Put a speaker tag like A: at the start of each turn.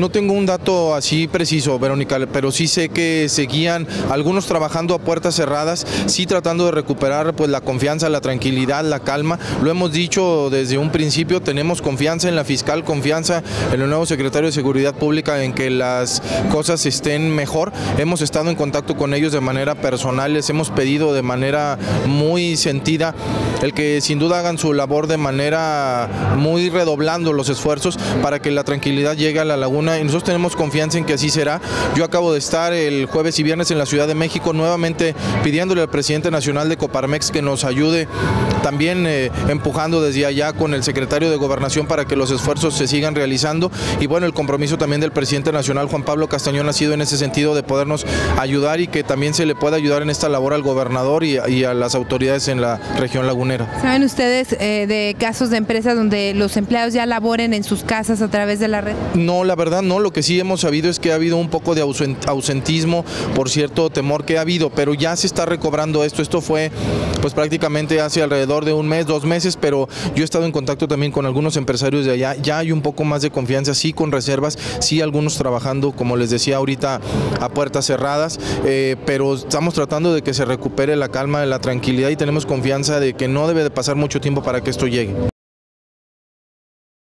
A: No tengo un dato así preciso, Verónica, pero sí sé que seguían algunos trabajando a puertas cerradas, sí tratando de recuperar pues la confianza, la tranquilidad, la calma. Lo hemos dicho desde un principio, tenemos confianza en la fiscal, confianza en el nuevo secretario de Seguridad Pública en que las cosas estén mejor. Hemos estado en contacto con ellos de manera personal, les hemos pedido de manera muy sentida el que sin duda hagan su labor de manera muy redoblando los esfuerzos para que la tranquilidad llegue a la laguna. Y nosotros tenemos confianza en que así será. Yo acabo de estar el jueves y viernes en la Ciudad de México nuevamente pidiéndole al presidente nacional de Coparmex que nos ayude también eh, empujando desde allá con el secretario de Gobernación para que los esfuerzos se sigan realizando. Y bueno, el compromiso también del presidente nacional Juan Pablo Castañón ha sido en ese sentido de podernos ayudar y que también se le pueda ayudar en esta labor al gobernador y, a las autoridades en la región
B: ¿Saben ustedes eh, de casos de empresas donde los empleados ya laboren en sus casas a través de la red?
A: No, la verdad no, lo que sí hemos sabido es que ha habido un poco de ausentismo por cierto temor que ha habido, pero ya se está recobrando esto, esto fue pues prácticamente hace alrededor de un mes, dos meses, pero yo he estado en contacto también con algunos empresarios de allá, ya hay un poco más de confianza, sí con reservas, sí algunos trabajando, como les decía ahorita, a puertas cerradas, eh, pero estamos tratando de que se recupere la calma, la tranquilidad y tenemos confianza de que no debe de pasar mucho tiempo para que esto llegue.